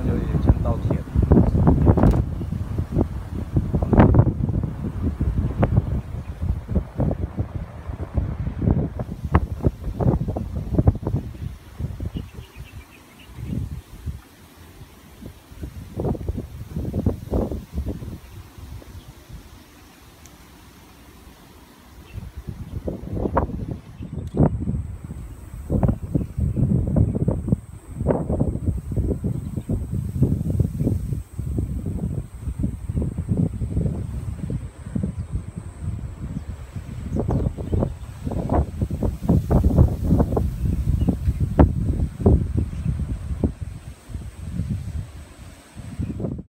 那就已经倒贴了